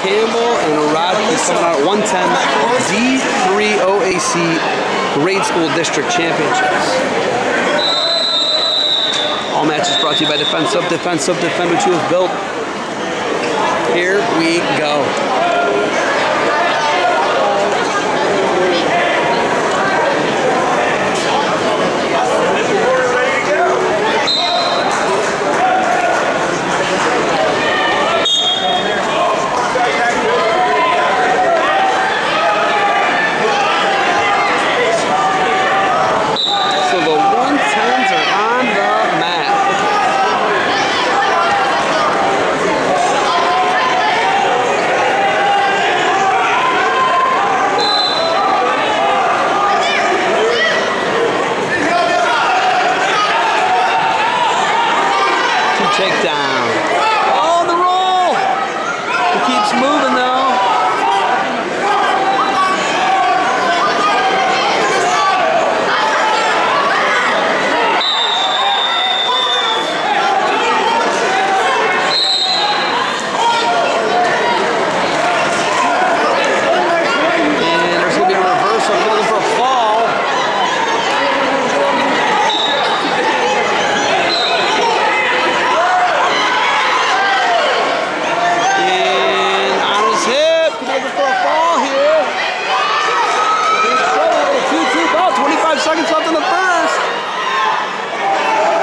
Campbell and Rodkey coming out at 110 D3 OAC Grade School District Championships. All matches brought to you by Defense Soap, Defense Soap, Defend what you have built. Here we go. Takedown. On the roll. He keeps moving though. And there's going to be a reversal looking for a fall. And on his hip, looking for a fall here. He's trouble with a 2-2 ball, 25 seconds left in the first.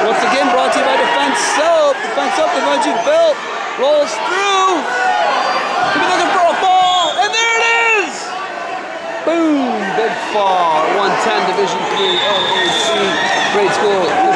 Once again, brought to you by Defense Soap. Defense Soap, defense you built. Rolls through. He's looking for a fall, and there it is! Boom! Big fall. 110 Division 3 OAC Grade School